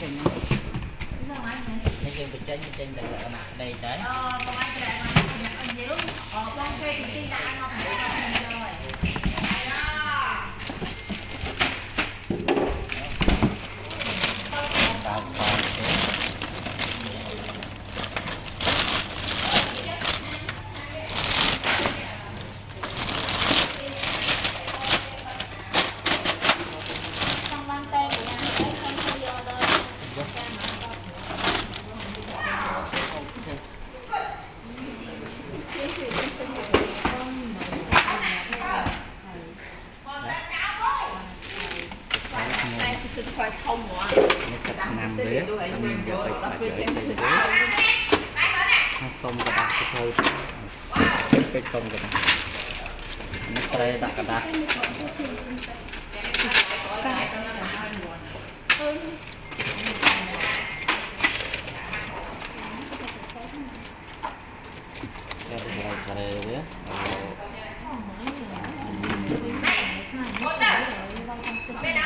ចេញនេះយើងបញ្ចេញបញ្ចេញទៅអាណ័យដែរអូបងអាចតែមកនិយាយអូបងគេ Khoai thông chặt nằm đấy nhìn vô phải phải chơi chơi đấy nó xông cái đá cái thôi. Cái xông cái đá nó đây đặt cái đá cái này cái này đấy? Một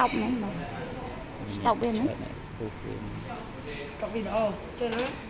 តុបហ្នឹងបងស្តុបវាហ្នឹងស្តុបវីដេអូចុះណា